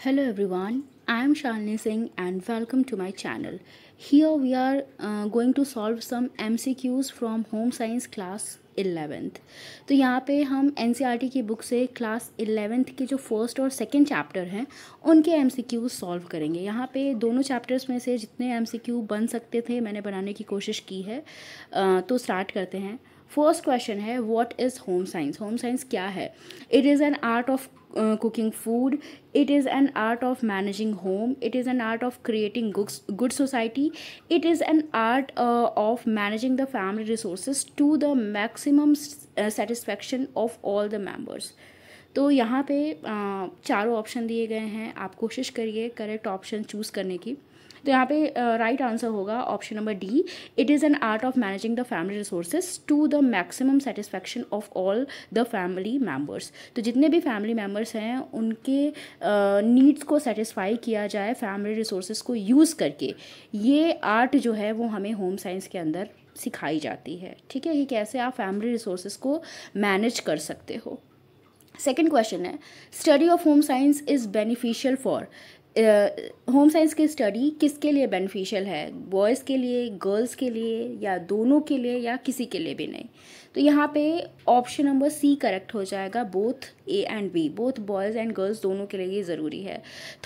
Hello everyone, I am Shalini Singh and welcome to my channel. Here we are uh, going to solve some MCQs from Home Science class 11th. तो यहाँ पे हम N e की book से class 11th के जो first और second chapter हैं उनके एम सॉल्व करेंगे यहाँ पे दोनों चैप्टर्स में से जितने एमसीक्यू बन सकते थे मैंने बनाने की कोशिश की है uh, तो स्टार्ट करते हैं फ़र्स्ट क्वेश्चन है what is home science home science क्या है? It is an art of cooking food it is an art of managing home it is an art of creating good society it is an art of managing the family resource to the maximum satisfaction of all the members तो यहाँ पे चारों option दिए गए हैं। आप कोशिश करिए करेक्ट ऑप्शन चूज़ करने की। तो यहाँ पे राइट आंसर होगा option number D it is an art of managing the family resources to the maximum satisfaction of all the family members तो जितने भी फैमिली मेंबर्स हैं, उनके नीड्स को सेटिस्फाई किया जाए फैमिली रिसोर्सेज को यूज़ करके, ये आर्ट जो है वो हमें होम साइंस के अंदर सिखाई जाती है। ठीक है? कि कैसे आप फैमिली रिसोर्सेज को मैनेज कर सकते हो? सेकेंड क्वेश्चन है study of home science is beneficial for home science की स्टडी किसके लिए बेनिफिशियल है? बॉयज़ के लिए गर्ल्स के लिए, या दोनों के लिए, या किसी के लिए भी नहीं? तो यहाँ पे ऑप्शन नंबर सी करेक्ट हो जाएगा both A and B both boys and girls दोनों के लिए ये ज़रूरी है।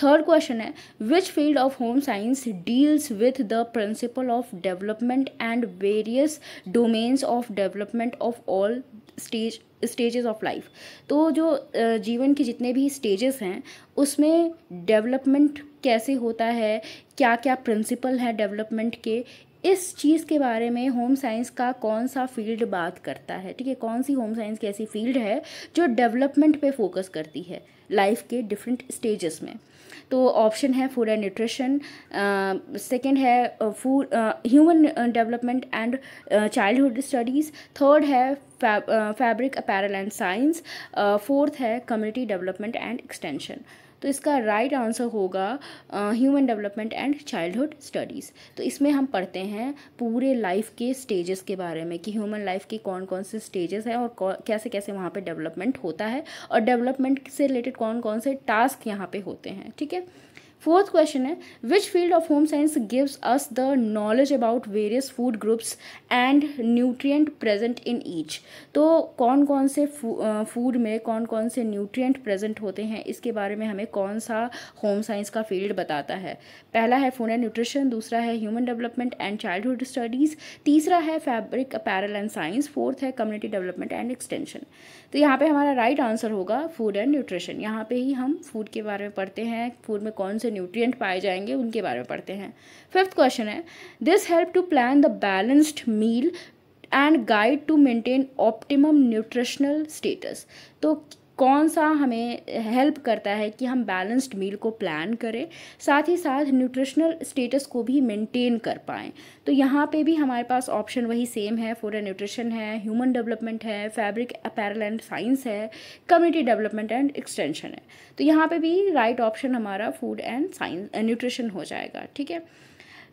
थर्ड क्वेश्चन है which field of home science deals with the principle of development and various domains of development of all stage stages of life तो जो जीवन के जितने भी स्टेजेस हैं, उसमें डेवलपमेंट कैसे होता है क्या क्या प्रिंसिपल है डेवलपमेंट के, इस चीज़ के बारे में होम साइंस का कौन सा फ़ील्ड बात करता है, ठीक है? कौन सी होम साइंस की ऐसी फ़ील्ड है जो डेवलपमेंट पे फोकस करती है लाइफ के डिफरेंट स्टेजेस में? तो ऑप्शन है फ़ूड एंड न्यूट्रिशन सेकेंड है food human development and childhood studies third है fabric apparel and science fourth है कम्युनिटी डेवलपमेंट एंड एक्सटेंशन तो इसका राइट आंसर होगा human development and childhood studies तो इसमें हम पढ़ते हैं पूरे लाइफ के स्टेजेस के बारे में कि ह्यूमन लाइफ के कौन कौन से स्टेजेस हैं और कैसे कैसे वहाँ पे डेवलपमेंट होता है और डेवलपमेंट से रिलेटेड कौन कौन से टास्क यहाँ पे होते हैं, ठीक है? फोर्थ क्वेश्चन है which field of home science gives us the knowledge about various food groups and nutrient present in each तो कौन कौन से फ़ूड में कौन कौन से न्यूट्रिएंट प्रेजेंट होते हैं? इसके बारे में हमें कौन सा होम साइंस का फ़ील्ड बताता है? पहला है फ़ूड एंड न्यूट्रिशन दूसरा है human development and childhood studies तीसरा है fabric apparel and science fourth है कम्युनिटी डेवलपमेंट एंड एक्सटेंशन तो यहाँ पे हमारा राइट right आंसर होगा फ़ूड एंड न्यूट्रिशन यहाँ पे ही हम फ़ूड के बारे में पढ़ते हैं फ़ूड में कौन से न्यूट्रिएंट पाए जाएँगे, उनके बारे में पढ़ते हैं। फिफ्थ क्वेश्चन है this help to plan the balanced meal and guide to maintain optimum nutritional status तो कौन सा हमें हेल्प करता है कि हम बैलेंस्ड मील को प्लान करें, साथ ही साथ न्यूट्रिशनल स्टेटस को भी मेंटेन कर पाएँ। तो यहाँ पे भी हमारे पास ऑप्शन वही सेम है फ़ूड एंड न्यूट्रिशन है ह्यूमन डेवलपमेंट है फैब्रिक अपैरल एंड साइंस है कम्युनिटी डेवलपमेंट एंड एक्सटेंशन है। तो यहाँ पे भी राइट right ऑप्शन हमारा फ़ूड एंड साइंस न्यूट्रिशन हो जाएगा, ठीक है?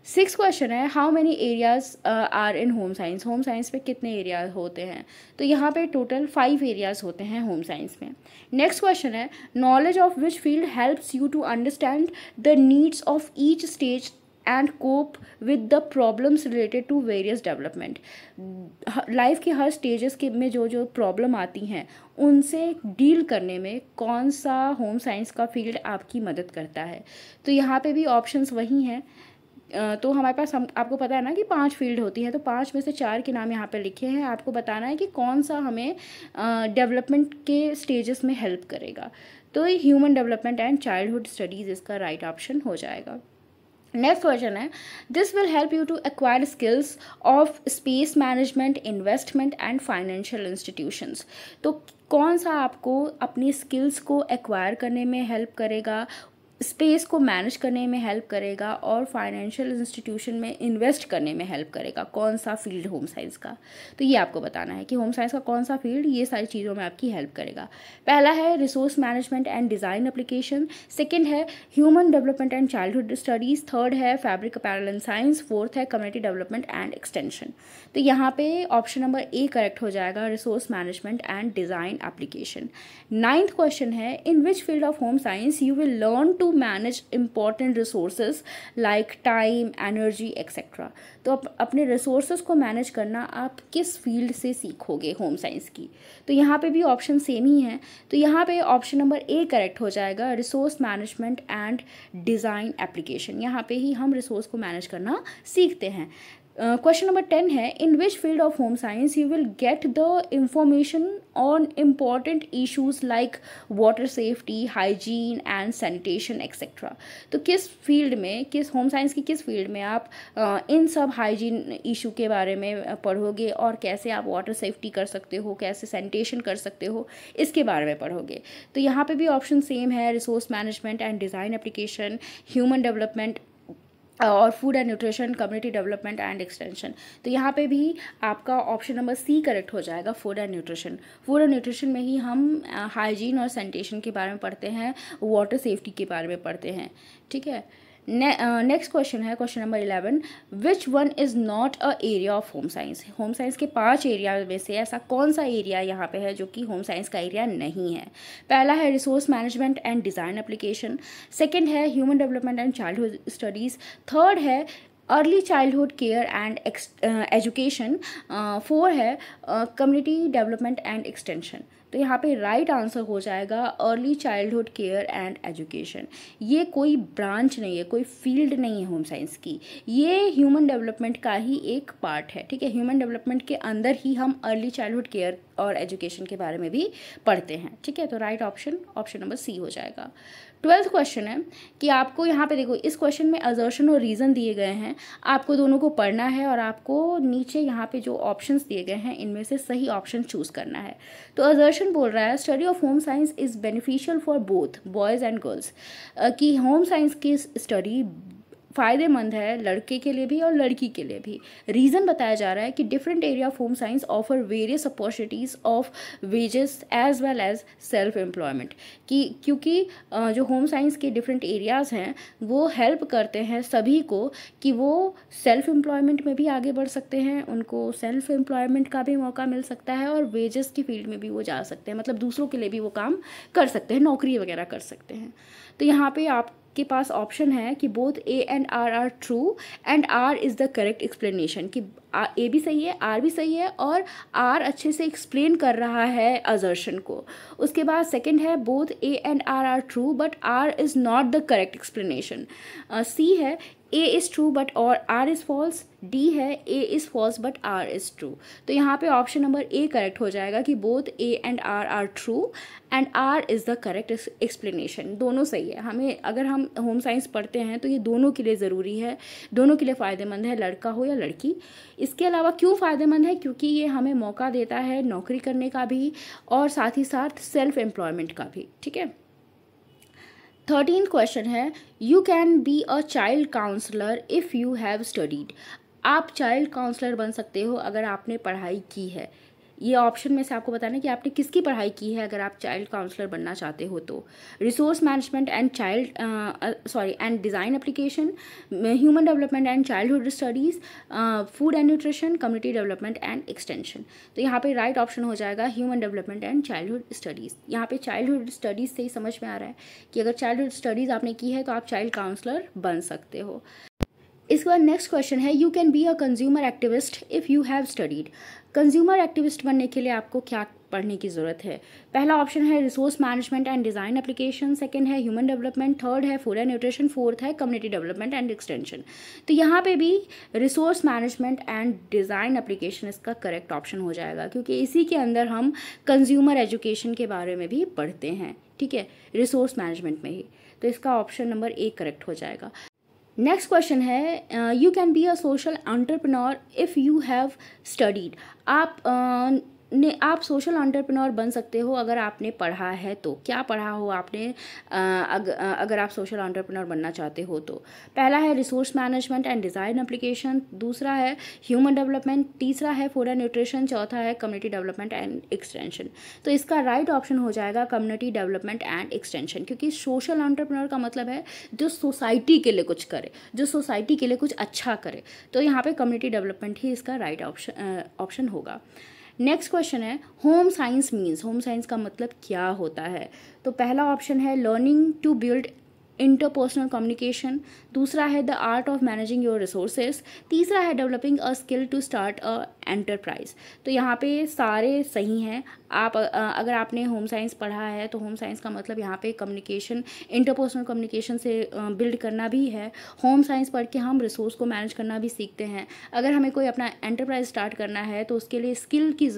सिक्स क्वेश्चन है how many areas are in home science home science में कितने एरियाज़ होते हैं? तो यहाँ पे टोटल फाइव एरियाज़ होते हैं होम साइंस में। नेक्स्ट क्वेश्चन है knowledge of which field helps you to understand the needs of each stage and cope with the problems related to various development life के हर स्टेजेस के में जो जो प्रॉब्लम आती हैं, उनसे डील करने में कौन सा होम साइंस का फ़ील्ड आपकी मदद करता है? तो यहाँ पे भी ऑप्शंस वही हैं। तो हमारे पास हम, आपको पता है ना कि पाँच फ़ील्ड होती है तो पाँच में से चार के नाम यहाँ पर लिखे हैं। आपको बताना है कि कौन सा हमें डेवलपमेंट के स्टेजेस में हेल्प करेगा। तो human development and childhood studies इसका राइट right ऑप्शन हो जाएगा। नेक्स्ट क्वेश्चन है this will help you to acquire skills of space management investment and financial institutions तो कौन सा आपको अपनी स्किल्स को एक्वायर करने में हेल्प करेगा? स्पेस को मैनेज करने में हेल्प करेगा और फाइनेंशियल इंस्टीट्यूशन में इन्वेस्ट करने में हेल्प करेगा, कौन सा फ़ील्ड होम साइंस का? तो ये आपको बताना है कि होम साइंस का कौन सा फ़ील्ड ये सारी चीज़ों में आपकी हेल्प करेगा। पहला है resource management and design application second है human development and childhood studies third है fabric apparel and science fourth है कम्युनिटी डेवलपमेंट एंड एक्सटेंशन तो यहाँ पे ऑप्शन नंबर ए करेक्ट हो जाएगा resource management and design application ninth question है in which field of home science you will learn to to manage important resources like time energy etcetera तो आप अपने resources को मैनेज करना आप किस फ़ील्ड से सीखोगे होम साइंस की? तो यहाँ पे भी ऑप्शन सेम ही है। तो यहाँ पे ऑप्शन नंबर ए करेक्ट हो जाएगा resource management and design application यहाँ पे ही हम रिसोर्स को मैनेज करना सीखते हैं। क्वेश्चन नंबर टेन है in which field of home science you will get the information on important issues like water safety hygiene and sanitation etcetera तो किस फ़ील्ड में किस होम साइंस की किस फ़ील्ड में आप uh, इन सब हाइजीन इशू के बारे में पढ़ोगे और कैसे आप वाटर सेफ्टी कर सकते हो कैसे सैनिटेशन कर सकते हो इसके बारे में पढ़ोगे? तो यहाँ पे भी ऑप्शन सेम है resource management and design application human development और food and nutrition community development and extension तो यहाँ पे भी आपका ऑप्शन नंबर सी करेक्ट हो जाएगा food and nutrition food and nutrition में ही हम हाइजीन और सैनिटेशन के बारे में पढ़ते हैं वाटर सेफ्टी के बारे में पढ़ते हैं. ठीक है? नेक्स्ट क्वेश्चन है question number eleven which one is not a area of home science home science के पाँच एरिया में से ऐसा कौन सा एरिया यहाँ पे है जो कि होम साइंस का एरिया नहीं है? पहला है resource management and design application second है human development and childhood studies third है early childhood care and education four है कम्युनिटी डेवलपमेंट एंड एक्सटेंशन तो यहाँ पे राइट आंसर हो जाएगा early childhood care and education ये कोई ब्रांच नहीं है, कोई फ़ील्ड नहीं है होम साइंस की. ये ह्यूमन डेवलपमेंट का ही एक पार्ट है, ठीक है? ह्यूमन डेवलपमेंट के अंदर ही हम अर्ली चाइल्डहुड केयर और एजुकेशन के बारे में भी पढ़ते हैं, ठीक है? तो right option option number C हो जाएगा. ट्वेल्थ क्वेश्चन है कि आपको यहाँ पे देखो, इस क्वेश्चन में अजर्शन और रीज़न दिए गए हैं। आपको दोनों को पढ़ना है और आपको नीचे यहाँ पे जो ऑप्शंस दिए गए हैं, इनमें से सही ऑप्शन चूज़ करना है। तो अजर्शन बोल रहा है study of home science is beneficial for both boys and girls कि होम साइंस की स्टडी फ़ायदेमंद है लड़के के लिए भी और लड़की के लिए भी। रीज़न बताया जा रहा है कि different area of home science offer various opportunities of wages as well as self employment कि क्योंकि जो होम साइंस के डिफरेंट एरियाज़ हैं, वो हेल्प करते हैं सभी को कि वो सेल्फ एम्प्लॉयमेंट में भी आगे बढ़ सकते हैं, उनको सेल्फ एम्प्लॉयमेंट का भी मौका मिल सकता है और वेजेस की फ़ील्ड में भी वो जा सकते हैं। मतलब दूसरों के लिए भी वो काम कर सकते हैं, नौकरी वगैरह कर सकते हैं। तो यहाँ पे आप के पास ऑप्शन है कि both A and R are true and R is the correct explanation कि ए भी सही है आर भी सही है और आर अच्छे से एक्सप्लेन कर रहा है अजर्शन को। उसके बाद सेकंड है both A and R are true but R is not the correct explanation C है ए इज़ ट्रू बट और आर इज़ फॉल्स डी है A is false but R is true तो यहाँ पे ऑप्शन नंबर ए करेक्ट हो जाएगा कि both A and R are true and R is the correct explanation दोनों सही है। हमें अगर हम होम साइंस पढ़ते हैं तो ये दोनों के लिए ज़रूरी है। दोनों के लिए फ़ायदेमंद है, लड़का हो या लड़की। इसके अलावा क्यों फ़ायदेमंद है? क्योंकि ये हमें मौका देता है नौकरी करने का भी और साथ ही साथ सेल्फ एम्प्लॉयमेंट का भी। ठीक है? थर्टीन क्वेश्चन है you can be a child counsellor if you have studied आप चाइल्ड काउंसलर बन सकते हो अगर आपने पढ़ाई की है। ये ऑप्शन में से आपको बताना है कि आपने किसकी पढ़ाई की है अगर आप चाइल्ड काउंसलर बनना चाहते हो तो। Resource management and child sorry and design application human development and childhood studies food and nutrition community development and extension तो यहाँ पे राइट ऑप्शन हो जाएगा human development and childhood studies यहाँ पे चाइल्डहुड स्टडीज़ से ही समझ में आ रहा है कि अगर चाइल्डहुड स्टडीज़ आपने की है तो आप चाइल्ड काउंसलर बन सकते हो। इसके बाद नेक्स्ट क्वेश्चन है you can be a consumer activist if you have studied consumer activist बनने के लिए आपको क्या पढ़ने की ज़रूरत है? पहला ऑप्शन है resource management and design application second है ह्यूमन डेवलपमेंट थर्ड है फ़ूड एंड न्यूट्रिशन फोर्थ है कम्युनिटी डेवलपमेंट एंड एक्सटेंशन तो यहाँ पे भी resource management and design application इसका करेक्ट ऑप्शन हो जाएगा, क्योंकि इसी के अंदर हम कंज्यूमर एजुकेशन के बारे में भी पढ़ते हैं, ठीक है? रिसोर्स मैनेजमेंट में ही। तो इसका ऑप्शन नंबर ए करेक्ट हो जाएगा। नेक्स्ट क्वेश्चन है you can be a social entrepreneur if you have studied आप uh, ने आप सोशल एंटरप्रेन्योर बन सकते हो अगर आपने पढ़ा है तो। क्या पढ़ा हो आपने? अग, अगर आप सोशल एंटरप्रेन्योर बनना चाहते हो तो। पहला है resource management and design application दूसरा है ह्यूमन डेवलपमेंट तीसरा है फ़ूड एंड न्यूट्रिशन चौथा है कम्युनिटी डेवलपमेंट एंड एक्सटेंशन तो इसका राइट right ऑप्शन हो जाएगा कम्युनिटी डेवलपमेंट एंड एक्सटेंशन क्योंकि सोशल एंटरप्रेन्योर का मतलब है जो सोसाइटी के लिए कुछ करे जो सोसाइटी के लिए कुछ अच्छा करे। तो यहाँ पे कम्युनिटी डेवलपमेंट ही इसका राइट ऑप्शन ऑप्शन होगा। नेक्स्ट क्वेश्चन है home science means home science का मतलब क्या होता है? तो पहला ऑप्शन है learning to build interpersonal communication दूसरा है the art of managing your resources तीसरा है developing a skill to start a enterprise तो यहाँ पे सारे सही हैं। आप अगर आपने होम साइंस पढ़ा है तो होम साइंस का मतलब यहाँ पे कम्युनिकेशन इंटरपर्सनल कम्युनिकेशन से बिल्ड करना भी है। होम साइंस पढ़ के हम रिसोर्स को मैनेज करना भी सीखते हैं। अगर हमें कोई अपना एंटरप्राइज स्टार्ट करना है तो उसके लिए स्किल की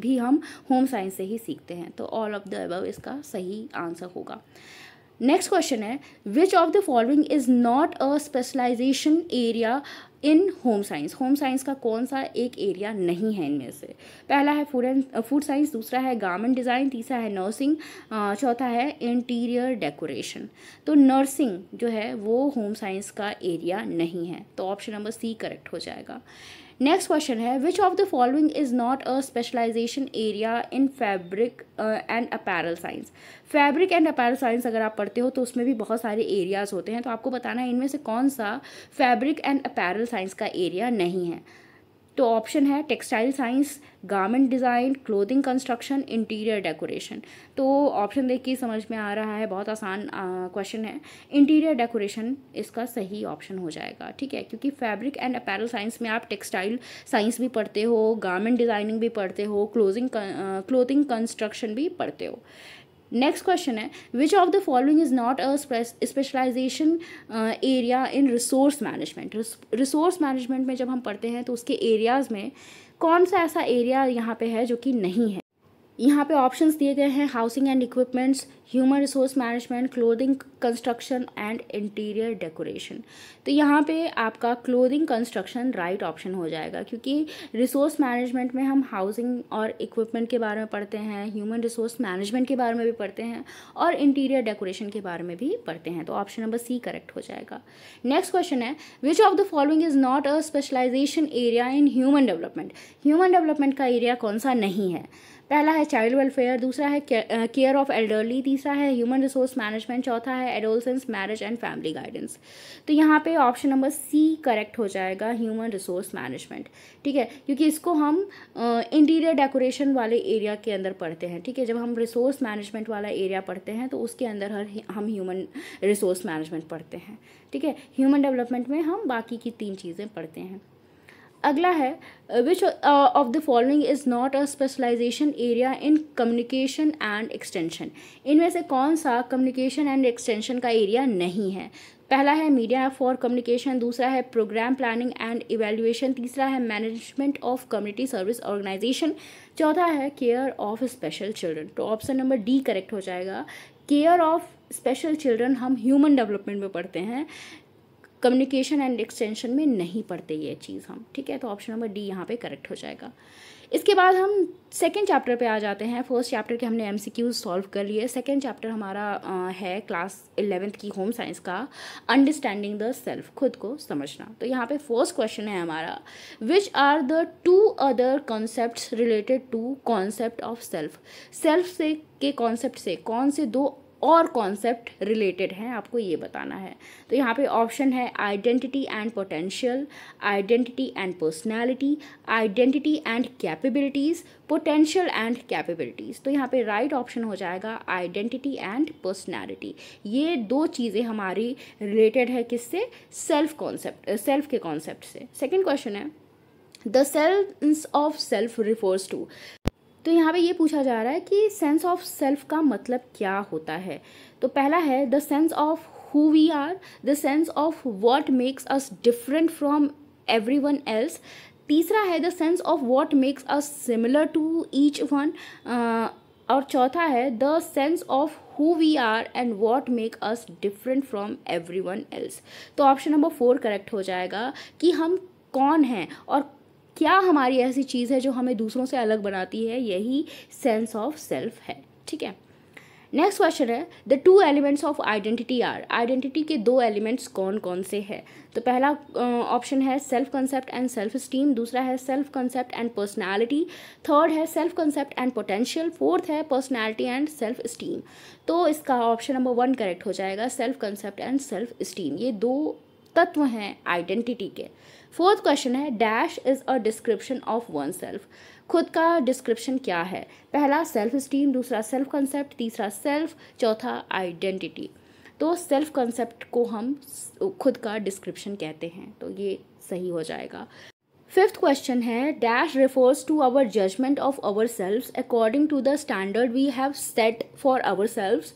भी हम होम साइंस से ही सीखते हैं। तो ऑल ऑफ़ द अबव इसका सही आंसर होगा। नेक्स्ट क्वेश्चन है which of the following is not a specialisation area in home science home science का कौन सा एक एरिया नहीं है इनमें से? पहला है फ़ूड एंड फ़ूड साइंस दूसरा है गार्मेंट डिज़ाइन तीसरा है नर्सिंग चौथा है इंटीरियर डेकोरेशन तो नर्सिंग जो है, वो होम साइंस का एरिया नहीं है. तो ऑप्शन नंबर सी करेक्ट हो जाएगा. नेक्स्ट क्वेश्चन है which of the following is not a specialisation area in fabric and apparel science fabric and apparel science अगर आप पढ़ते हो तो उसमें भी बहुत सारे एरियाज़ होते हैं। तो आपको बताना है, इनमें से कौन सा फैब्रिक एंड अपैरल साइंस का एरिया नहीं है? तो ऑप्शन है textile science garment design clothing construction interior decoration तो ऑप्शन देख के समझ में आ रहा है, बहुत आसान क्वेश्चन है। इंटीरियर डेकोरेशन इसका सही ऑप्शन हो जाएगा, ठीक है? क्योंकि फैब्रिक एंड अपैरल साइंस में आप टेक्सटाइल साइंस भी पढ़ते हो गारमेंट डिज़ाइनिंग भी पढ़ते हो क्लोजिंग क्लोथिंग कंस्ट्रक्शन भी पढ़ते हो। नेक्स्ट क्वेश्चन है which of the following is not a specialisation area in resource management resource management में जब हम पढ़ते हैं तो उसके एरियाज़ में कौन सा ऐसा एरिया यहाँ पे है जो कि नहीं है? यहाँ पे ऑप्शंस दिए गए हैं housing and equipments human resource management clothing construction and interior decoration तो यहाँ पे आपका क्लोथिंग कंस्ट्रक्शन राइट ऑप्शन हो जाएगा, क्योंकि रिसोर्स मैनेजमेंट में हम हाउसिंग और इक्विपमेंट के बारे में पढ़ते हैं ह्यूमन रिसोर्स मैनेजमेंट के बारे में भी पढ़ते हैं और इंटीरियर डेकोरेशन के बारे में भी पढ़ते हैं तो ऑप्शन नंबर सी करेक्ट हो जाएगा। नेक्स्ट क्वेश्चन है which of the following is not a specialisation area in human development human development का एरिया कौन सा नहीं है? पहला है चाइल्ड वेलफेयर दूसरा है केयर ऑफ़ एल्डरली तीसरा है ह्यूमन रिसोर्स मैनेजमेंट चौथा है adolescence marriage and family guidance तो यहाँ पे ऑप्शन नंबर सी करेक्ट हो जाएगा ह्यूमन रिसोर्स मैनेजमेंट ठीक है? क्योंकि इसको हम इंटीरियर डेकोरेशन वाले एरिया के अंदर पढ़ते हैं। ठीक है? जब हम रिसोर्स मैनेजमेंट वाला एरिया पढ़ते हैं तो उसके अंदर हर हम ह्यूमन रिसोर्स मैनेजमेंट पढ़ते हैं। ठीक है? ह्यूमन डेवलपमेंट में हम बाकी की तीन चीज़ें पढ़ते हैं। अगला है which of the following is not a specialisation area in communication and extension इनमें से कौन सा कम्युनिकेशन एंड एक्सटेंशन का एरिया नहीं है? पहला है मीडिया फॉर कम्युनिकेशन दूसरा है प्रोग्राम प्लानिंग एंड इवेल्युएशन तीसरा है management of community service organisation चौथा है केयर ऑफ़ स्पेशल चिल्ड्रन तो ऑप्शन नंबर डी करेक्ट हो जाएगा. केयर ऑफ़ स्पेशल चिल्ड्रन हम ह्यूमन डेवलपमेंट में पढ़ते हैं. कम्युनिकेशन एंड एक्सटेंशन में नहीं पढ़ते ये चीज़ हम ठीक है? तो ऑप्शन नंबर डी यहाँ पे करेक्ट हो जाएगा। इसके बाद हम सेकेंड चैप्टर पे आ जाते हैं। फ़र्स्ट चैप्टर के हमने एम सी सॉल्व कर लिए। सेकेंड चैप्टर हमारा आ, है क्लास इलेवेंथ की होम साइंस का अंडरस्टैंडिंग द सेल्फ खुद को समझना। तो यहाँ पे फ़र्स्ट क्वेश्चन है हमारा which are the two other concept related to concept of self self से के कॉन्सेप्ट से कौन से दो और कॉन्सेप्ट रिलेटेड हैं, आपको ये बताना है। तो यहाँ पे ऑप्शन है identity and potential identity and personality identity and capabilities potential and capabilities तो यहाँ पे राइट right ऑप्शन हो जाएगा आइडेंटिटी एंड पर्सनैलिटी ये दो चीज़ें हमारी रिलेटेड है किससे? सेल्फ कॉन्सेप्ट सेल्फ के कॉन्सेप्ट से। सेकेंड क्वेश्चन है the sense of self refers to तो यहाँ पे ये पूछा जा रहा है कि सेंस ऑफ़ सेल्फ का मतलब क्या होता है? तो पहला है the sense of who we are the sense of what makes us different from everyone else तीसरा है the sense of what makes us similar to each one और चौथा है the sense of who we are and what make us different from everyone else तो option number four correct हो जाएगा कि हम कौन हैं और क्या हमारी ऐसी चीज़ है जो हमें दूसरों से अलग बनाती है? यही सेंस ऑफ़ सेल्फ है। ठीक है? नेक्स्ट क्वेश्चन है the two elements of identity are identity के दो एलिमेंट्स कौन कौन से हैं? तो पहला ऑप्शन uh, है self concept and self esteem दूसरा है self concept and personality third है self concept and potential fourth है पर्सनालिटी एंड सेल्फ स्टीम तो इसका ऑप्शन नंबर वन करेक्ट हो जाएगा self concept and self esteem ये दो तत्व हैं आइडेंटिटी के। फोर्थ क्वेश्चन है dash is a description of oneself खुद का डिस्क्रिप्शन क्या है? पहला सेल्फ स्टीम दूसरा सेल्फ कंसेप्ट तीसरा सेल्फ चौथा आइडेंटिटी तो सेल्फ कंसेप्ट को हम खुद का डिस्क्रिप्शन कहते हैं तो ये सही हो जाएगा। फिफ्थ क्वेश्चन है dash refers to our judgement of our self according to the standard we have set for our self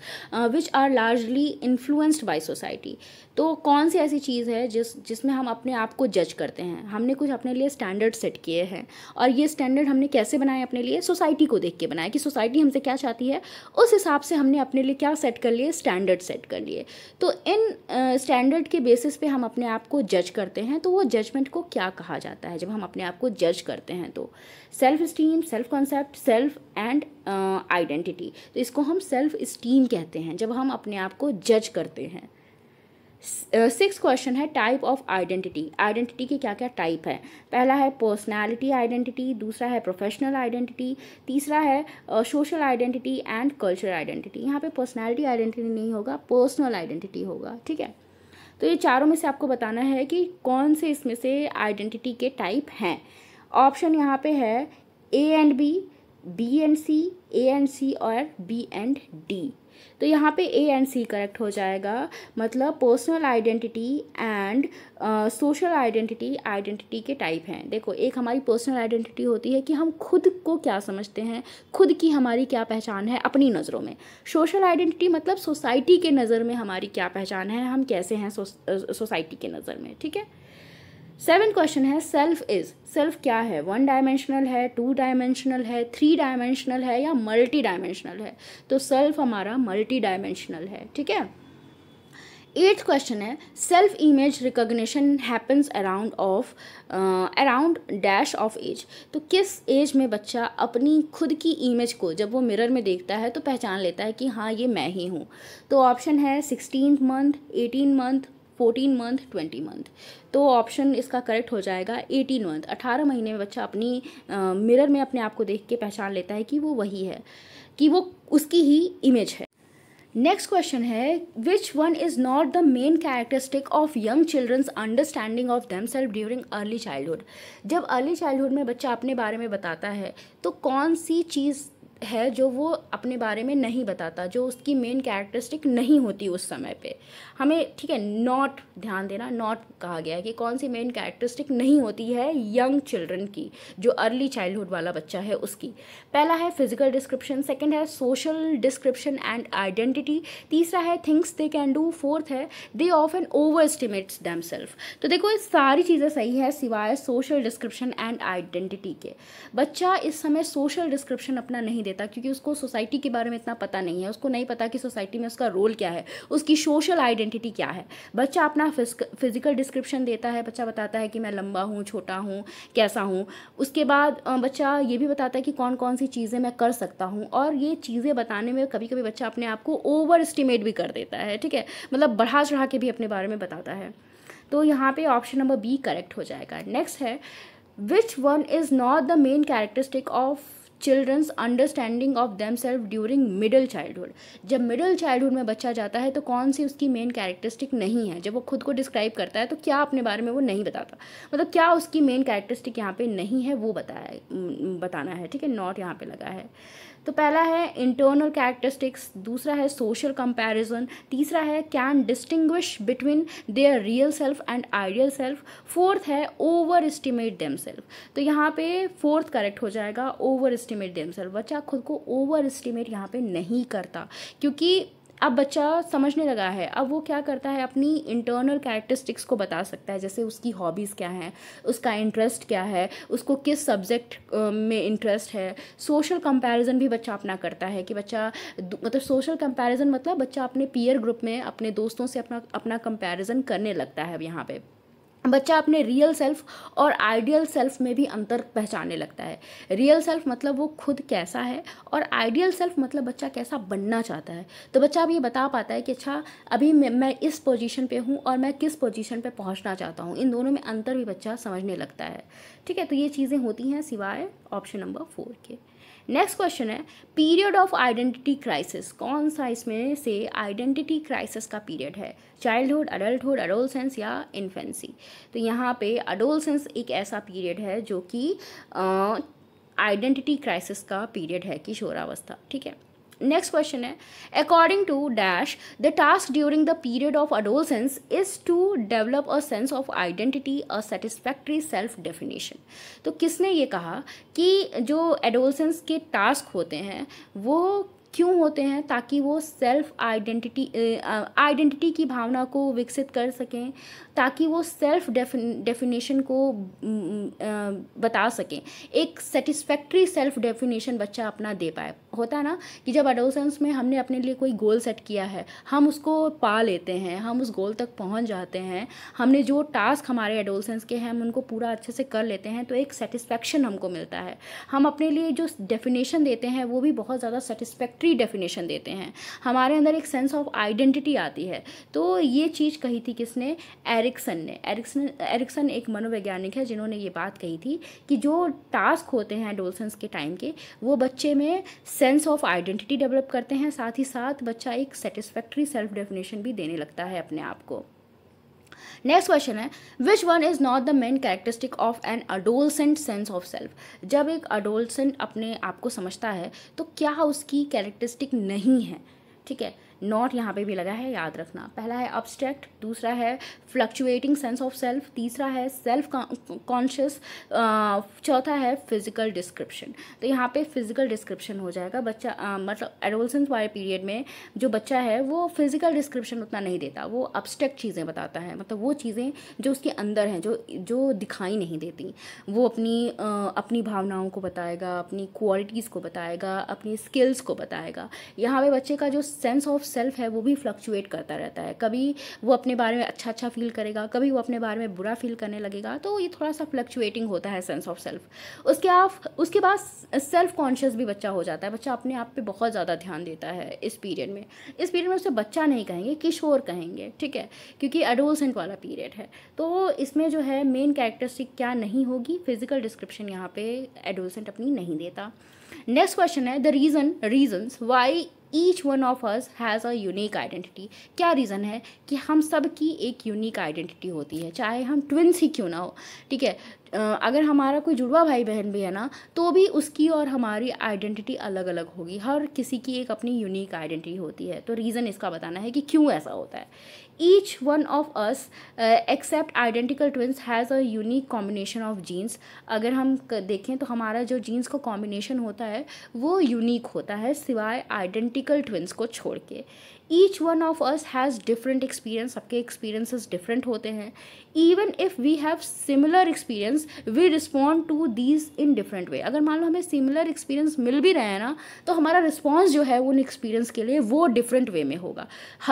which are largely influenced by society तो कौन सी ऐसी चीज़ है जिस जिसमें हम अपने आप को जज करते हैं? हमने कुछ अपने लिए स्टैंडर्ड सेट किए हैं। और ये स्टैंडर्ड हमने कैसे बनाए अपने लिए? सोसाइटी को देख के बनाए कि सोसाइटी हमसे क्या चाहती है। उस हिसाब से हमने अपने लिए क्या सेट कर लिए? स्टैंडर्ड सेट कर लिए। तो इन स्टैंडर्ड uh, के बेसिस पे हम अपने आप को जज करते हैं तो वो जजमेंट को क्या कहा जाता है? जब हम अपने आप को जज करते हैं तो। Self esteem self concept self and identity तो इसको हम सेल्फ स्टीम कहते हैं, जब हम अपने आप को जज करते हैं। सिक्स क्वेश्चन है टाइप ऑफ़ आइडेंटिटी आइडेंटिटी के क्या क्या टाइप है? पहला है पर्सनैलिटी आइडेंटिटी दूसरा है प्रोफेशनल आइडेंटिटी तीसरा है social identity and cultural identity यहाँ पे पर्सनैलिटी आइडेंटिटी नहीं होगा पर्सनल आइडेंटिटी होगा, ठीक है? तो ये चारों में से आपको बताना है कि कौन से इसमें से आइडेंटिटी के टाइप हैं। ऑप्शन यहाँ पे है A and B B and C A and C और बी एंड डी तो यहाँ पे ए एंड सी करेक्ट हो जाएगा। मतलब personal identity and social identity identity के टाइप हैं। देखो, एक हमारी पर्सनल आइडेंटिटी होती है कि हम खुद को क्या समझते हैं, खुद की हमारी क्या पहचान है अपनी नज़रों में। सोशल आइडेंटिटी मतलब सोसाइटी के नज़र में हमारी क्या पहचान है, हम कैसे हैं सोसाइटी के नज़र में, ठीक है? सेवन क्वेश्चन है, सेल्फ इज़। सेल्फ क्या है? वन डायमेंशनल है, टू डायमेंशनल है, थ्री डायमेंशनल है या मल्टी डायमेंशनल है? तो सेल्फ हमारा मल्टी डायमेंशनल है, ठीक है? एट्थ क्वेश्चन है, self image recognition happens around of around dash of age. तो किस एज में बच्चा अपनी खुद की इमेज को जब वो मिरर में देखता है तो पहचान लेता है कि हाँ ये मैं ही हूँ। तो ऑप्शन है sixteen month, eighteen month fourteen month twenty month तो ऑप्शन इसका करेक्ट हो जाएगा एटीन मंथ अठारह महीने में बच्चा अपनी मिरर में अपने आप को देख के पहचान लेता है कि वो वही है, कि वो उसकी ही इमेज है। नेक्स्ट क्वेश्चन है which one is not the main characteristic of young children's understanding of them self during early childhood जब अर्ली चाइल्डहुड में बच्चा अपने बारे में बताता है तो कौन सी चीज़ है जो वो अपने बारे में नहीं बताता, जो उसकी मेन कैरेक्टरिस्टिक नहीं होती उस समय पे। हमें, ठीक है नॉट ध्यान देना नॉट कहा गया है कि कौन सी मेन कैरेक्टरिस्टिक नहीं होती है यंग चिल्ड्रन की, जो अर्ली चाइल्डहुड वाला बच्चा है उसकी। पहला है फ़िज़िकल डिस्क्रिप्शन सेकंड है सोशल डिस्क्रिप्शन एंड आइडेंटिटी तीसरा है things they can do fourth है they often overestimates them तो देखो, ये सारी चीज़ें सही है सिवाय सोशल डिस्क्रिप्शन एंड आइडेंटिटी के। बच्चा इस समय सोशल डिस्क्रिप्शन अपना नहीं देता क्योंकि उसको सोसाइटी के बारे में इतना पता नहीं है। उसको नहीं पता कि सोसाइटी में उसका रोल क्या है, उसकी सोशल आइडेंटिटी क्या है। बच्चा अपना फ़िज़िकल डिस्क्रिप्शन देता है, बच्चा बताता है कि मैं लंबा हूँ, छोटा हूँ, कैसा हूँ। उसके बाद बच्चा ये भी बताता है कि कौन कौन सी चीज़ें मैं कर सकता हूँ और ये चीज़ें बताने में कभी कभी बच्चा अपने आप को ओवर एस्टिमेट भी कर देता है, ठीक है? मतलब बढ़ा चढ़ा के भी अपने बारे में बताता है। तो यहाँ पे ऑप्शन नंबर बी करेक्ट हो जाएगा। नेक्स्ट है which one is not the main characteristic of children's understanding of them self during middle childhood जब मिडिल चाइल्डहुड में बच्चा जाता है तो कौन सी उसकी मेन कैरेक्टरिस्टिक नहीं है? जब वो खुद को डिस्क्राइब करता है तो क्या अपने बारे में वो नहीं बताता? मतलब क्या उसकी मेन कैरेक्टरिस्टिक यहाँ पे नहीं है, वो बताया, बताना है, ठीक है? नॉट यहाँ पे लगा है। तो पहला है इंटरनल कैरेक्टरिस्टिक्स दूसरा है सोशल कंपैरिजन तीसरा है can distinguish between their real self and ideal self fourth है ओवर एस्टिमेट देम सेल्फ तो यहाँ पे फोर्थ करेक्ट हो जाएगा ओवर एस्टिमेट देम सेल्फ बच्चा खुद को ओवर एस्टिमेट यहाँ पे नहीं करता, क्योंकि अब बच्चा समझने लगा है, अब वो क्या करता है, अपनी इंटरनल कैरेक्टरिस्टिक्स को बता सकता है, जैसे उसकी हॉबीज़ क्या हैं, उसका इंटरेस्ट क्या है, उसको किस सब्जेक्ट में इंटरेस्ट है। सोशल कंपैरिजन भी बच्चा अपना करता है कि बच्चा मतलब सोशल कंपैरिजन मतलब बच्चा अपने पीयर ग्रुप में, अपने दोस्तों से अपना अपना कंपैरिजन करने लगता है अब यहाँ पे। बच्चा अपने रियल सेल्फ और आइडियल सेल्फ में भी अंतर पहचानने लगता है। रियल सेल्फ मतलब वो खुद कैसा है और आइडियल सेल्फ मतलब बच्चा कैसा बनना चाहता है। तो बच्चा अब ये बता पाता है कि अच्छा अभी मैं, इस पोजीशन पे हूँ और मैं किस पोजीशन पे पहुँचना चाहता हूँ। इन दोनों में अंतर भी बच्चा समझने लगता है। ठीक है तो ये चीज़ें होती हैं सिवाय ऑप्शन नंबर फोर के। नेक्स्ट क्वेश्चन है पीरियड ऑफ़ आइडेंटिटी क्राइसिस कौन सा इसमें से आइडेंटिटी क्राइसिस का पीरियड है? चाइल्डहुड अडल्टहुड अडोलसेंस या इन्फेंसी तो यहाँ पे अडोलसेंस एक ऐसा पीरियड है जो कि आइडेंटिटी क्राइसिस का पीरियड है, किशोरावस्था, ठीक है? नेक्स्ट क्वेश्चन है. According to dash the task during the period of adolescence is to develop a sense of identity a satisfactory self definition तो किसने ये कहा कि जो एडोलसेंस के टास्क होते हैं, वो क्यों होते हैं ताकि वो सेल्फ आइडेंटिटी आइडेंटिटी की भावना को विकसित कर सकें, ताकि वो सेल्फ डेफिनेशन को बता सकें। एक सेटिस्फैक्ट्री सेल्फ डेफिनेशन बच्चा अपना दे पाए। होता है ना कि जब एडोसेंस में हमने अपने लिए कोई गोल सेट किया है, हम उसको पा लेते हैं, हम उस गोल तक पहुँच जाते हैं, हमने जो टास्क हमारे एडोलसेंस के हैं, हम उनको पूरा अच्छे से कर लेते हैं तो एक सेटिस्फैक्शन हमको मिलता है। हम अपने लिए जो डेफिनेशन देते हैं, वो भी बहुत ज़्यादा सेटिस्फैक्ट्री डेफिनेशन देते हैं। हमारे अंदर एक सेंस ऑफ़ आइडेंटिटी आती है। तो ये चीज़ कही थी किसने? एरिक्सन ने। एरिक्सन एरिक्सन एक मनोवैज्ञानिक है जिन्होंने ये बात कही थी कि जो टास्क होते हैं एडोलसेंस के टाइम के, वो बच्चे में सेंस ऑफ़ आइडेंटिटी डेवलप करते हैं, साथ ही साथ बच्चा एक सेटिस्फैक्ट्री सेल्फ डेफिनेशन भी देने लगता है अपने आप को। नेक्स्ट क्वेश्चन है which one is not the main characteristic of an adolescent sense of self जब एक अडोलसेंट अपने आप को समझता है तो क्या उसकी कैरेक्टरिस्टिक नहीं है? ठीक है? नॉट यहाँ पे भी लगा है याद रखना। पहला है अब्स्ट्रैक्ट दूसरा है फ्लक्चुएटिंग सेंस ऑफ़ सेल्फ तीसरा है सेल्फ कॉन्शियस चौथा है फ़िज़िकल डिस्क्रिप्शन तो यहाँ पे फ़िज़िकल डिस्क्रिप्शन हो जाएगा। बच्चा आ, मतलब एडोलसेंस वाले पीरियड में जो बच्चा है वो फ़िज़िकल डिस्क्रिप्शन उतना नहीं देता। वो अब्स्ट्रैक्ट चीज़ें बताता है। मतलब वो चीज़ें जो उसके अंदर हैं जो जो दिखाई नहीं देती। वो अपनी आ, अपनी भावनाओं को बताएगा अपनी क्वालिटीज़ को बताएगा अपनी स्किल्स को बताएगा। यहाँ पे बच्चे का जो सेंस ऑफ़ सेल्फ है, वो भी फ्लक्चुएट करता रहता है। कभी वो अपने बारे में अच्छा अच्छा फील करेगा, कभी वो अपने बारे में बुरा फील करने लगेगा तो ये थोड़ा सा फ्लक्चुएटिंग होता है सेंस ऑफ़ सेल्फ उसके आप, उसके बाद सेल्फ कॉन्शियस भी बच्चा हो जाता है। बच्चा अपने आप पर बहुत ज़्यादा ध्यान देता है इस पीरियड में। इस पीरियड में उसे बच्चा नहीं कहेंगे, किशोर कहेंगे, ठीक है? क्योंकि एडोलसेंट वाला पीरियड है। तो इसमें जो है मेन कैरेक्टरिस्टिक क्या नहीं होगी? फ़िज़िकल डिस्क्रिप्शन यहाँ पे एडोलसेंट अपनी नहीं देता। नेक्स्ट क्वेश्चन है the reason reasons why each one of us has a unique identity क्या रीज़न है कि हम सब की एक यूनिक आइडेंटिटी होती है? चाहे हम ट्विंस ही क्यों ना हो, ठीक है? अगर हमारा कोई जुड़वा भाई बहन भी है ना तो भी उसकी और हमारी आइडेंटिटी अलग अलग होगी। हर किसी की एक अपनी यूनिक आइडेंटिटी होती है। तो रीज़न इसका बताना है कि क्यों ऐसा होता है। Each one of us except identical twins has a unique combination of genes अगर हम देखें तो हमारा जो जीन्स का कॉम्बिनेशन होता है, वो यूनिक होता है, सिवाय आइडेंटिकल ट्विंस को छोड़ के। Each one of us has different experience सबके एक्सपीरियंसेस डिफरेंट होते हैं। Even if we have similar experience we respond to these in different way अगर मान लो हमें सिमिलर एक्सपीरियंस मिल भी रहे हैं ना तो हमारा रिस्पॉन्स जो है, उन एक्सपीरियंस के लिए वो डिफरेंट वे में होगा।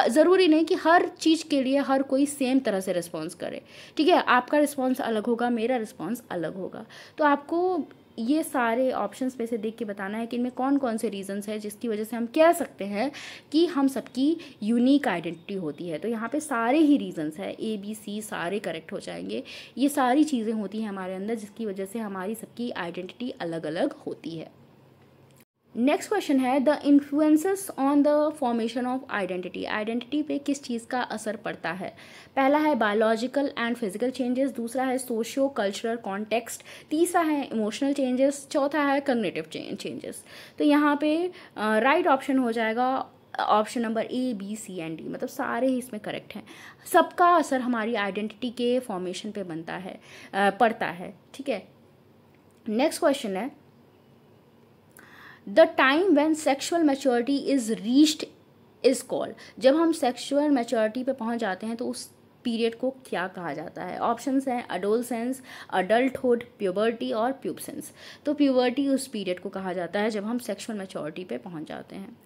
ज़रूरी नहीं कि हर चीज़ के लिए हर कोई सेम तरह से रिस्पॉन्स करे। ठीक है? आपका रिस्पॉन्स अलग होगा, मेरा रिस्पॉन्स अलग होगा। तो आपको ये सारे ऑप्शंस में से देख के बताना है कि इनमें कौन कौन से रीजंस है जिसकी वजह से हम कह सकते हैं कि हम सबकी यूनिक आइडेंटिटी होती है। तो यहाँ पे सारे ही रीजंस है। ए बी सी सारे करेक्ट हो जाएँगे। ये सारी चीज़ें होती हैं हमारे अंदर जिसकी वजह से हमारी सबकी आइडेंटिटी अलग अलग होती है। नेक्स्ट क्वेश्चन है the influences on the formation of identity identity पे किस चीज़ का असर पड़ता है? पहला है बायोलॉजिकल एंड फ़िज़िकल चेंजेस दूसरा है सोशियो कल्चरल कॉन्टेक्स्ट तीसरा है इमोशनल चेंजेस चौथा है कग्नेटिव चेंजेस तो यहाँ पे राइट uh, ऑप्शन right हो जाएगा option number A B C and D मतलब सारे ही इसमें करेक्ट हैं. सबका असर हमारी आइडेंटिटी के फॉर्मेशन पे बनता है पड़ता है. ठीक है? नेक्स्ट क्वेश्चन है the time when sexual maturity is reached is called. जब हम सेक्शुअल मेच्योरिटी पे पहुँच जाते हैं तो उस पीरियड को क्या कहा जाता है? ऑप्शंस हैं अडोलसेंस अडल्टहुड, प्यूबर्टी और प्यूबसेंस। तो प्यूबर्टी उस पीरियड को कहा जाता है जब हम सेक्शुअल मेच्योरिटी पे पहुँच जाते हैं।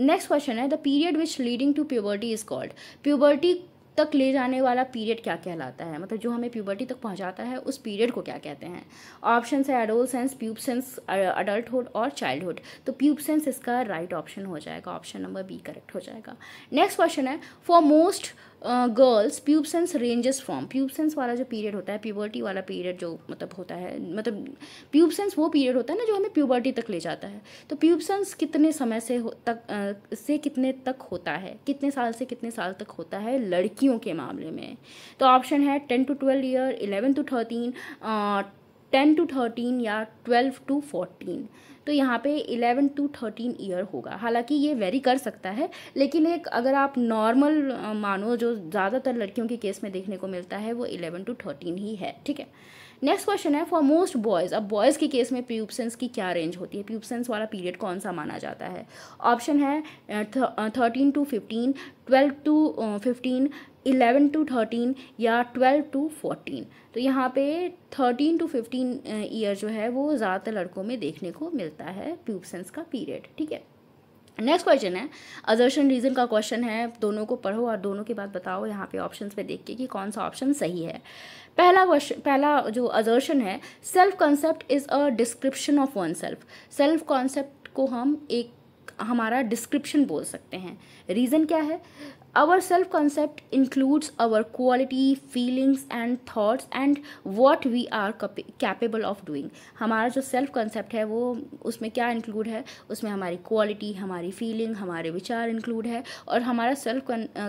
नेक्स्ट क्वेश्चन है the period which leading to puberty is called puberty तक ले जाने वाला पीरियड क्या कहलाता है? मतलब जो हमें प्यूबर्टी तक पहुंचाता है, उस पीरियड को क्या कहते हैं? ऑप्शन है एडोलसेंस प्यूबसेंस अडल्टहुड और चाइल्डहुड तो प्यूबसेंस इसका राइट right ऑप्शन हो जाएगा ऑप्शन नंबर बी करेक्ट हो जाएगा. नेक्स्ट क्वेश्चन है for most girls pubescence ranges from pubescence वाला जो पीरियड होता है प्यूबर्टी वाला पीरियड जो मतलब होता है मतलब प्यूबसेंस वो पीरियड होता है ना जो हमें प्यूबर्टी तक ले जाता है। तो प्यूबसेंस कितने समय से हो, तक uh, से कितने तक होता है? कितने साल से कितने साल तक होता है लड़कियों के मामले में? तो ऑप्शन है ten to twelve year eleven to thirteen ten to thirteen या ट्वेल्व टू फोर्टीन तो यहाँ पे इलेवन टू थर्टीन ईयर होगा। हालाँकि ये वेरी कर सकता है, लेकिन एक अगर आप नॉर्मल मानो जो ज़्यादातर लड़कियों के केस में देखने को मिलता है, वो इलेवन टू थर्टीन ही है, ठीक है? नेक्स्ट क्वेश्चन है फॉर मोस्ट बॉयज़ अब बॉयज़ के केस में प्यूबसेंस की क्या रेंज होती है? प्यूबसेंस वाला पीरियड कौन सा माना जाता है? ऑप्शन है thirteen to fifteen twelve to fifteen eleven to thirteen या ट्वेल्व टू फोर्टीन। तो यहाँ पे थर्टीन टू फिफ्टीन ईयर जो है वो ज़्यादातर लड़कों में देखने को मिलता है प्यूबसेंस का पीरियड ठीक है? नेक्स्ट क्वेश्चन है। अजर्शन रीजन का क्वेश्चन है। दोनों को पढ़ो और दोनों के बाद बताओ यहाँ पे ऑप्शंस पे देख के कि कौन सा ऑप्शन सही है। पहला क्वेश्चन पहला जो अजर्शन है self concept is a description of one self self concept को हम एक, हमारा डिस्क्रिप्शन बोल सकते हैं। रीज़न क्या है? Our self concept includes our quality, feelings, and thoughts, and what we are capable of doing. हमारा जो सेल्फ कंसेप्ट है वो उसमें क्या इंक्लूड है? उसमें हमारी क्वालिटी हमारी फीलिंग हमारे विचार इंक्लूड है और हमारा सेल्फ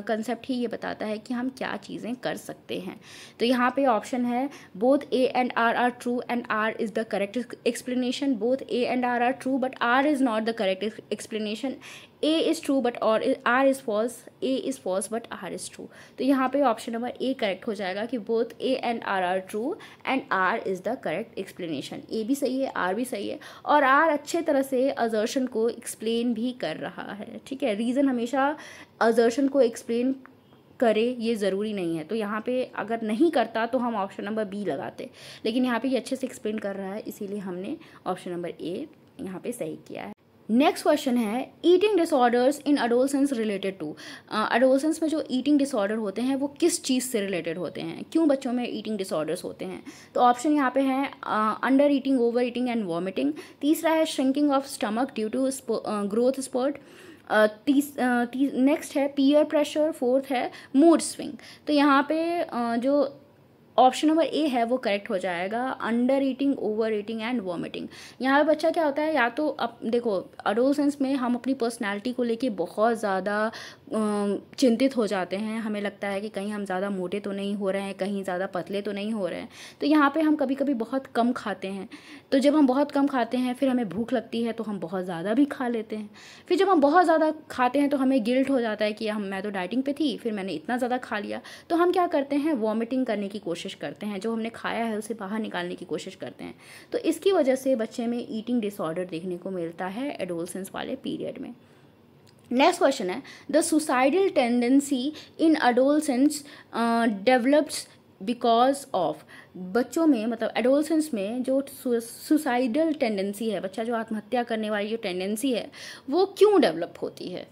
कंसेप्ट ही ये बताता है कि हम क्या चीज़ें कर सकते हैं। तो यहाँ पे ऑप्शन है both A and R are true and R is the correct explanation both A and R are true but R is not the correct explanation A is true but और R is false A is false but R is true तो यहाँ पे option number A correct हो जाएगा कि both A and R are true and R is the correct explanation A भी सही है आर भी सही है और आर अच्छे तरह से अजर्शन को एक्सप्लेन भी कर रहा है, ठीक है? रीज़न हमेशा अजर्शन को एक्सप्लेन करे, ये ज़रूरी नहीं है। तो यहाँ पे अगर नहीं करता तो हम ऑप्शन नंबर बी लगाते। लेकिन यहाँ पे ये अच्छे से एक्सप्लेन कर रहा है, इसीलिए हमने ऑप्शन नंबर ए यहाँ पे सही किया है। नेक्स्ट क्वेश्चन है eating disorders in adolescence related to adolescence में जो ईटिंग डिसऑर्डर होते हैं वो किस चीज़ से रिलेटेड होते हैं? क्यों बच्चों में ईटिंग डिसऑर्डर्स होते हैं? तो ऑप्शन यहाँ पे है under eating over eating and vomiting तीसरा है shrinking of stomach due to growth spurt next है पीयर प्रेशर फोर्थ है मूड स्विंग तो यहाँ पे uh, जो ऑप्शन नंबर ए है, वो करेक्ट हो जाएगा under eating over eating and vomiting यहाँ पर बच्चा क्या होता है, या तो अब देखो अडोलसेंस में हम अपनी पर्सनैलिटी को लेके बहुत ज़्यादा चिंतित हो जाते हैं। हमें लगता है कि कहीं हम ज़्यादा मोटे तो नहीं हो रहे हैं, कहीं ज़्यादा पतले तो नहीं हो रहे हैं। तो यहाँ पे हम कभी कभी बहुत कम खाते हैं। तो जब हम बहुत कम खाते हैं, फिर हमें भूख लगती है तो हम बहुत ज़्यादा भी खा लेते हैं। फिर जब हम बहुत ज़्यादा खाते हैं तो हमें गिल्ट हो जाता है कि हम, मैं तो डाइटिंग पे थी, फिर मैंने इतना ज़्यादा खा लिया। तो हम क्या करते हैं? वॉमिटिंग करने की कोशिश करते हैं। जो हमने खाया है उसे बाहर निकालने की कोशिश करते हैं। तो इसकी वजह से बच्चे में ईटिंग डिसऑर्डर देखने को मिलता है एडोलसेंस वाले पीरियड में। नेक्स्ट क्वेश्चन है the suicidal tendency in adolescence develops because of बच्चों में मतलब एडोलसेंस में जो सुसाइडल टेंडेंसी है, बच्चा जो आत्महत्या करने वाली जो टेंडेंसी है, वो क्यों डेवलप होती है?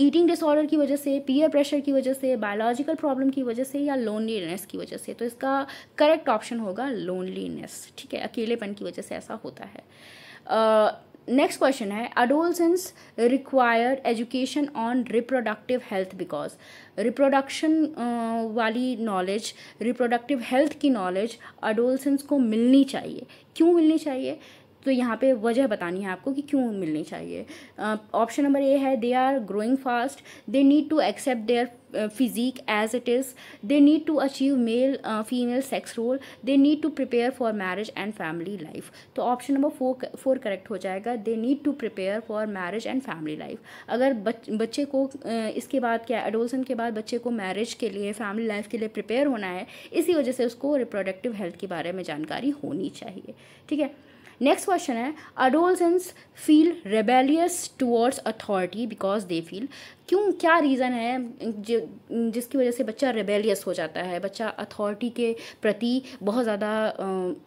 ईटिंग डिसऑर्डर की वजह से पीयर प्रेशर की वजह से बायोलॉजिकल प्रॉब्लम की वजह से या लोनलीनेस की वजह से? तो इसका करेक्ट ऑप्शन होगा लोनलीनेस ठीक है? अकेलेपन की वजह से ऐसा होता है। नेक्स्ट क्वेश्चन है adolescence require education on reproductive health because reproduction वाली नॉलेज रिप्रोडक्टिव हेल्थ की नॉलेज अडोलसेंस को मिलनी चाहिए। क्यों मिलनी चाहिए? तो यहाँ पे वजह बतानी है आपको कि क्यों मिलनी चाहिए। ऑप्शन नंबर ए है they are growing fast they need to accept their physique as it is they need to achieve male female sex role they need to prepare for marriage and family life तो option number four four correct हो जाएगा. They need to prepare for marriage and family life अगर बच, बच्चे को इसके बाद क्या एडोल्सन के बाद बच्चे को मैरिज के लिए फैमिली लाइफ के लिए प्रिपेयर होना है इसी वजह से उसको रिप्रोडक्टिव हेल्थ के बारे में जानकारी होनी चाहिए. ठीक है? नेक्स्ट क्वेश्चन है adolescence feel rebellious towards authority because they feel क्यों, क्या रीज़न है जिसकी वजह से बच्चा रेबेलियस हो जाता है? बच्चा अथॉरिटी के प्रति बहुत ज़्यादा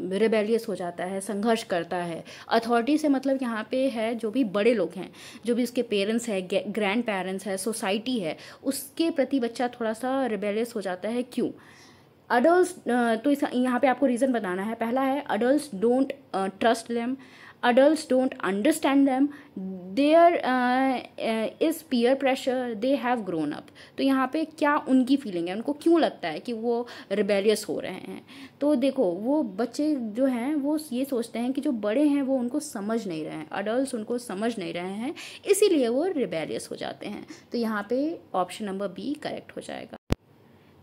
रेबेलियस हो जाता है, संघर्ष करता है। अथॉरिटी से मतलब यहाँ पे है जो भी बड़े लोग हैं, जो भी उसके पेरेंट्स है ग्रैंड पेरेंट्स है सोसाइटी है, उसके प्रति बच्चा थोड़ा सा रेबेलियस हो जाता है। क्यों? अडल्ट तो इस, यहाँ पे आपको रीज़न बताना है। पहला है adult don't trust them adult don't understand them there is peer pressure they have grown up तो यहाँ पे क्या उनकी फीलिंग है? उनको क्यों लगता है कि वो रिबेलियस हो रहे हैं? तो देखो, वो बच्चे जो हैं, वो ये सोचते हैं कि जो बड़े हैं, वो उनको समझ नहीं रहे हैं। अडल्ट उनको समझ नहीं रहे हैं। इसीलिए वो रिबेलियस हो जाते हैं। तो यहाँ पे ऑप्शन नंबर बी करेक्ट हो जाएगा।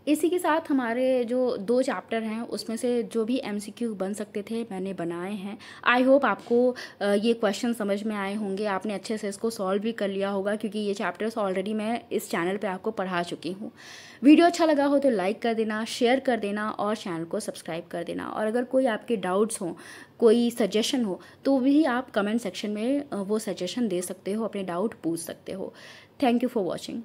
इसी के साथ हमारे जो दो चैप्टर हैं, उसमें से जो भी एमसीक्यू बन सकते थे, मैंने बनाए हैं। आई होप आपको ये क्वेश्चन समझ में आए होंगे। आपने अच्छे से इसको सॉल्व भी कर लिया होगा, क्योंकि ये चैप्टर्स ऑलरेडी मैं इस चैनल पे आपको पढ़ा चुकी हूँ। वीडियो अच्छा लगा हो तो लाइक कर देना शेयर कर देना और चैनल को सब्सक्राइब कर देना। और अगर कोई आपके डाउट्स हों, कोई सजेशन हो तो भी आप कमेंट सेक्शन में वो सजेशन दे सकते हो, अपने डाउट पूछ सकते हो। Thank you for watching